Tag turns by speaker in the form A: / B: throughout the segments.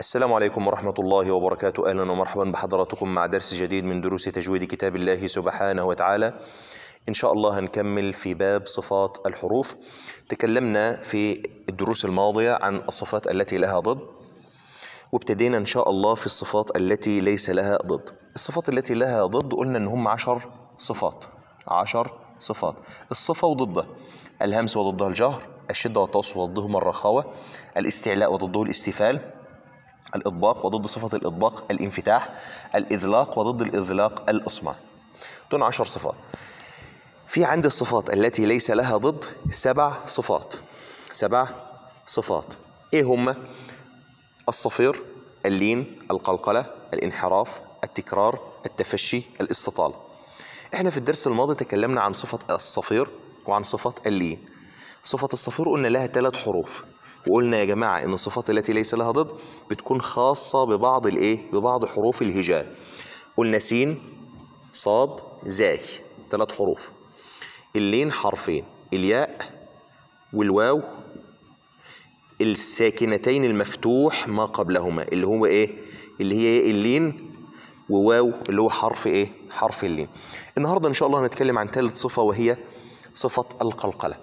A: السلام عليكم ورحمة الله وبركاته. أهلا ومرحبا بحضراتكم مع درس جديد من دروس تجويد كتاب الله سبحانه وتعالى. إن شاء الله هنكمل في باب صفات الحروف. تكلمنا في الدروس الماضية عن الصفات التي لها ضد وابتدينا إن شاء الله في الصفات التي ليس لها ضد. الصفات التي لها ضد قلنا إن هم عشر صفات عشر صفات. الصفة وضدها الهمس وضدها الجهر الشدة والتوسط وضدهما الرخاوة الاستعلاء وضده الاستفال الإطباق وضد صفة الإطباق الانفتاح الإذلاق وضد الإذلاق الإصماء دون عشر صفات. في عند الصفات التي ليس لها ضد سبع صفات. سبع صفات. إيه هم؟ الصفير اللين القلقلة الانحراف التكرار التفشي الاستطالة. إحنا في الدرس الماضي تكلمنا عن صفة الصفير وعن صفة اللين. صفة الصفير قلنا لها ثلاث حروف. وقلنا يا جماعة إن الصفات التي ليس لها ضد بتكون خاصة ببعض الإيه؟ ببعض حروف الهجاء قلنا سين صاد زاي ثلاث حروف اللين حرفين الياء والواو الساكنتين المفتوح ما قبلهما اللي هو إيه؟ اللي هي اللين وواو اللي هو حرف إيه؟ حرف اللين النهاردة إن شاء الله هنتكلم عن ثالث صفة وهي صفة القلقلة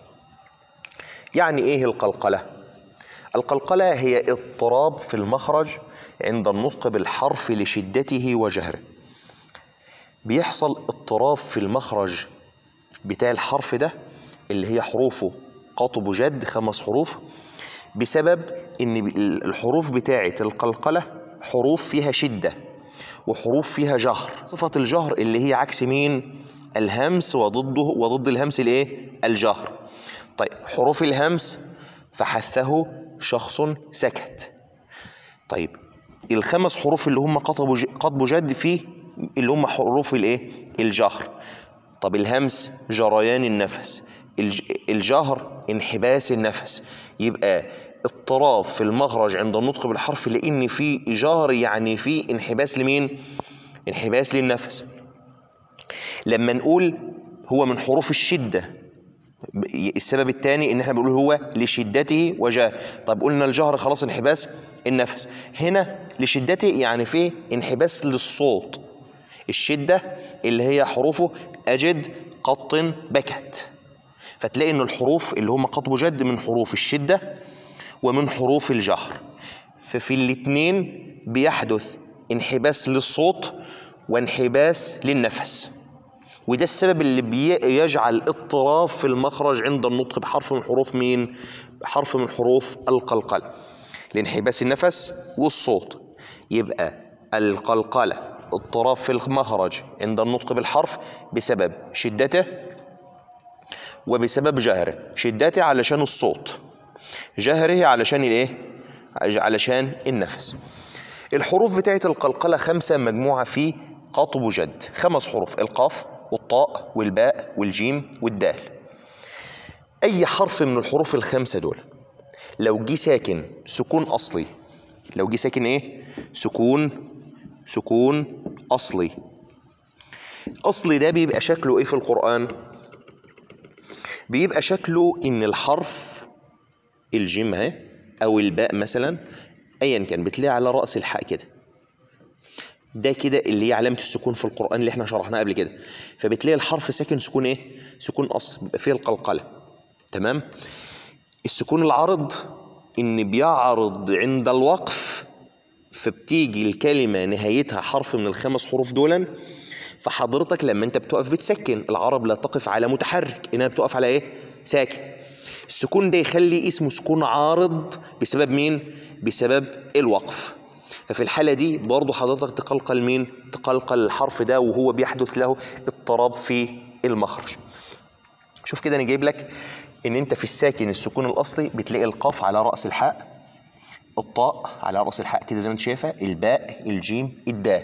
A: يعني إيه القلقلة؟ القلقلة هي اضطراب في المخرج عند النطق بالحرف لشدته وجهره. بيحصل اضطراب في المخرج بتاع الحرف ده اللي هي حروفه قطب جد خمس حروف بسبب إن الحروف بتاعة القلقلة حروف فيها شدة وحروف فيها جهر. صفة الجهر اللي هي عكس مين؟ الهمس وضده وضد الهمس الإيه؟ الجهر. طيب حروف الهمس فحثه شخص سكت. طيب الخمس حروف اللي هم قطب جد فيه اللي هم حروف الايه؟ الجهر. طب الهمس جريان النفس الجهر انحباس النفس. يبقى اضطراب في المخرج عند النطق بالحرف لأن في جهر يعني في انحباس لمين؟ انحباس للنفس. لما نقول هو من حروف الشدة السبب الثاني إن إحنا بنقول هو لشدته وجاه طب قلنا الجهر خلاص انحباس النفس. هنا لشدته يعني فيه انحباس للصوت. الشدة اللي هي حروفه أجد قط بكت. فتلاقي ان الحروف اللي هم قطب جد من حروف الشدة ومن حروف الجهر. ففي الاتنين بيحدث انحباس للصوت وانحباس للنفس. وده السبب اللي بيجعل اضطراب في المخرج عند النطق بحرف من حروف مين؟ حرف من حروف القلقلة. لانحباس النفس والصوت. يبقى القلقلة اضطراب في المخرج عند النطق بالحرف بسبب شدته وبسبب جهره. شدته علشان الصوت. جهره علشان الايه؟ علشان النفس. الحروف بتاعت القلقلة خمسة مجموعة في قطب جد. خمس حروف. القاف والطاء والباء والجيم والدال أي حرف من الحروف الخمسة دول لو جه ساكن سكون أصلي لو جه ساكن إيه؟ سكون سكون أصلي أصلي ده بيبقى شكله إيه في القرآن؟ بيبقى شكله إن الحرف الجيم أهي أو الباء مثلا أيا كان بتلاقي على رأس الحاء كده ده كده اللي هي علامة السكون في القرآن اللي إحنا شرحناه قبل كده فبتلاقي الحرف ساكن سكون إيه؟ سكون أصل بيبقى فيه القلقلة تمام؟ السكون العارض إن بيعرض عند الوقف فبتيجي الكلمة نهايتها حرف من الخمس حروف دولا فحضرتك لما أنت بتقف بتسكن العرب لا تقف على متحرك إنها بتقف على إيه؟ ساكن السكون ده يخلي اسمه سكون عارض بسبب مين؟ بسبب الوقف ففي الحالة دي برضه حضرتك تقلقل مين؟ تقلقل الحرف ده وهو بيحدث له اضطراب في المخرج. شوف كده أنا جايب لك إن أنت في الساكن السكون الأصلي بتلاقي القاف على رأس الحاء الطاء على رأس الحاء كده زي ما أنت شايفة الباء الجيم الدال.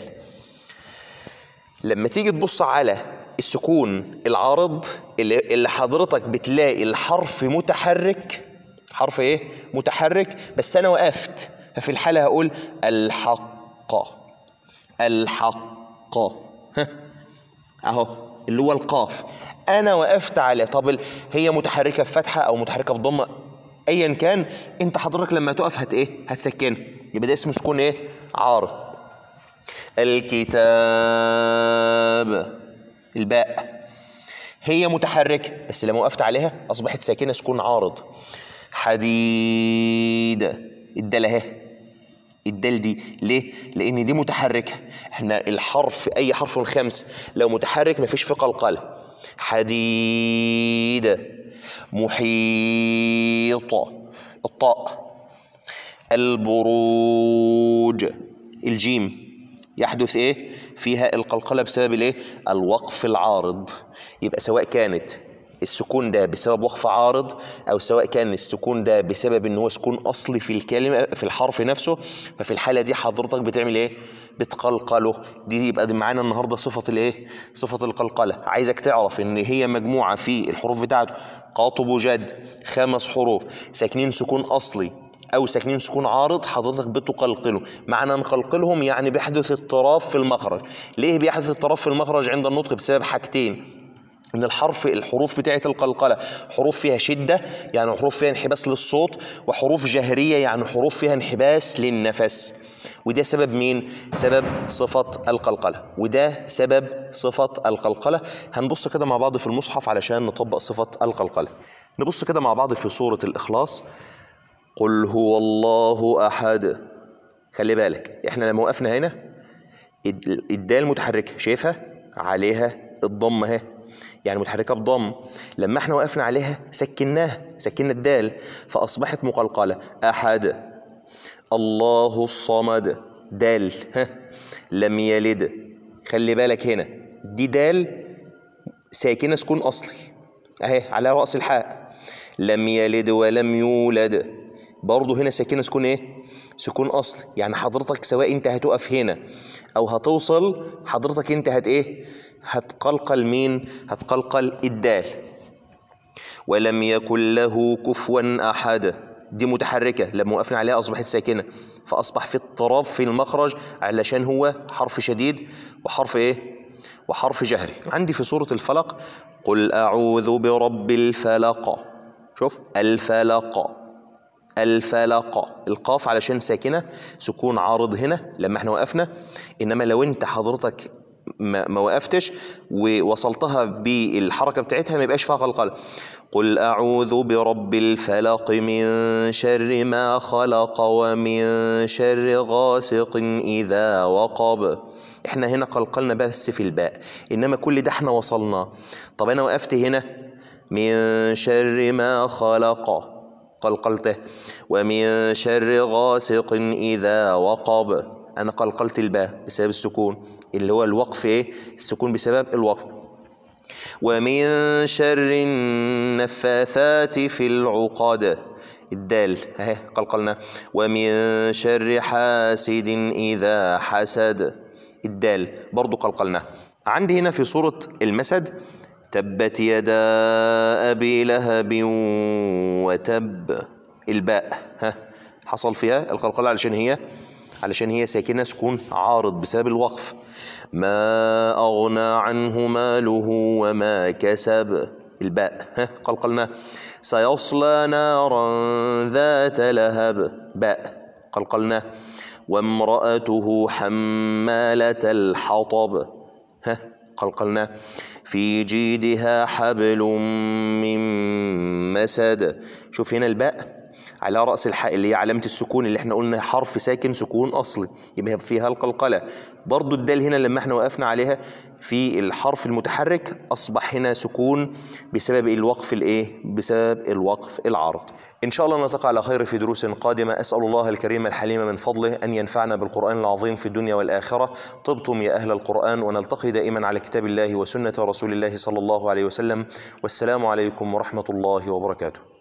A: لما تيجي تبص على السكون العارض اللي حضرتك بتلاقي الحرف متحرك حرف إيه؟ متحرك بس أنا وقفت ففي الحالة هقول الحق. الحق. أهو اللي هو القاف. أنا وقفت على طب هي متحركة بفتحة أو متحركة بضمة ايا كان. أنت حضرتك لما تقف هت إيه؟ هتسكنها يبقى ده اسمه سكون إيه؟ عارض. الكتاب. الباء. هي متحركة بس لما وقفت عليها أصبحت ساكنة سكون عارض. حديد. الدال اهي الدال دي. ليه؟ لأن دي متحركة. إحنا الحرف أي حرف من لو متحرك مفيش فيه قلقلة حديد محيط الطاء البروج الجيم. يحدث إيه؟ فيها القلقلة بسبب الإيه؟ الوقف العارض. يبقى سواء كانت السكون ده بسبب وقف عارض أو سواء كان السكون ده بسبب إن هو سكون أصلي في الكلمة في الحرف نفسه ففي الحالة دي حضرتك بتعمل إيه؟ بتقلقله. دي يبقى دي معانا النهارده صفة الإيه؟ صفة القلقلة. عايزك تعرف إن هي مجموعة في الحروف بتاعته. قاطب وجد خمس حروف. ساكنين سكون أصلي أو ساكنين سكون عارض حضرتك بتقلقله. معنى نقلقلهم يعني بيحدث اضطراب في المخرج. ليه بيحدث اضطراب في المخرج عند النطق؟ بسبب حاجتين. ان الحرف الحروف بتاعه القلقلة. حروف فيها شدة يعني حروف فيها انحباس للصوت وحروف جهرية يعني حروف فيها انحباس للنفس. وده سبب مين؟ سبب صفة القلقلة. وده سبب صفة القلقلة. هنبص كده مع بعض في المصحف علشان نطبق صفة القلقلة. نبص كده مع بعض في سورة الإخلاص. قل هو الله أحد. خلي بالك إحنا لما وقفنا هنا الد- الدال متحركة. شايفها؟ عليها الضمة اهي يعني متحركة بضم. لما إحنا وقفنا عليها سكناها سكنا الدال فأصبحت مقلقلة. أحد. الله الصمد. دال. ها. لم يلد. خلي بالك هنا. دي دال ساكنة سكون أصلي. أهي على رأس الحاء. لم يلد ولم يولد. برضه هنا ساكنة سكون إيه؟ سكون اصلي يعني حضرتك سواء أنت هتقف هنا أو هتوصل حضرتك أنت هت إيه؟ هتقلقل مين؟ هتقلقل الدال. ولم يكن له كفوا أحد. دي متحركة. لما وقفنا عليها أصبحت ساكنة. فأصبح في اضطراب في المخرج علشان هو حرف شديد وحرف إيه؟ وحرف جهري. عندي في سورة الفلق قل أعوذ برب الفلق. شوف الفلق. الفلق القاف علشان ساكنة سكون عارض هنا لما إحنا وقفنا. إنما لو انت حضرتك ما وقفتش ووصلتها بالحركة بتاعتها ما يبقاش فيها قلقله قل أعوذ برب الفلق من شر ما خلق ومن شر غاسق إذا وقب. إحنا هنا قلقلنا بس في الباء. إنما كل ده إحنا وصلنا. طب أنا وقفت هنا. من شر ما خلق. قلقلته. ومن شر غاسق إذا وقب. أنا قلقلت الباء بسبب السكون. اللي هو الوقف إيه؟ السكون بسبب الوقف. ومن شر النفاثات في العقد. الدال. أهي قلقلنا. ومن شر حاسد إذا حسد. الدال. برضو قلقلنا. عندي هنا في سورة المسد تبت يدا أبي لهب وتب. الباء ها حصل فيها القلقلة علشان هي علشان هي ساكنة سكون عارض بسبب الوقف. ما أغنى عنه ماله وما كسب. الباء ها قلقلنا. سيصلى نارا ذات لهب. باء قلقلنا. وامرأته حمالة الحطب ها قلقلنا في جيدها حبل من مسد. شوف هنا الباء. على رأس الحاء اللي هي علامة السكون اللي إحنا قلنا حرف ساكن سكون أصلي. يبقى فيها القلقلة. برضو الدال هنا لما إحنا وقفنا عليها في الحرف المتحرك أصبح هنا سكون بسبب الوقف الإيه؟ بسبب الوقف العارض إن شاء الله نلتقي على خير في دروس قادمة. أسأل الله الكريم الحليم من فضله أن ينفعنا بالقرآن العظيم في الدنيا والآخرة. طبتم يا أهل القرآن ونلتقي دائما على كتاب الله وسنة رسول الله صلى الله عليه وسلم. والسلام عليكم ورحمة الله وبركاته.